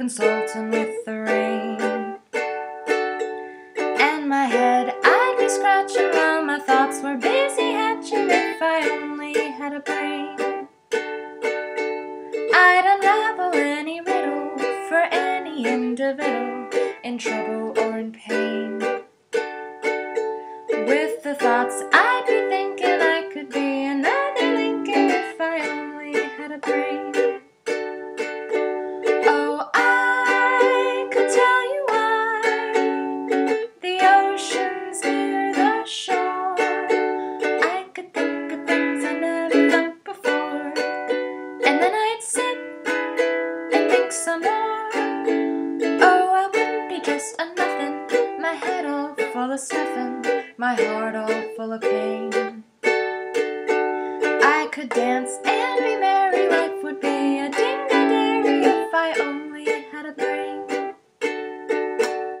consulting with the rain. And my head I'd be scratching while my thoughts were busy hatching if I only had a brain. I'd unravel any riddle for any individual in trouble or in pain. With the thoughts I'd some more. Oh, I wouldn't be just a nothing. My head all full of stuffing, my heart all full of pain. I could dance and be merry, life would be a ding a dairy if I only had a brain.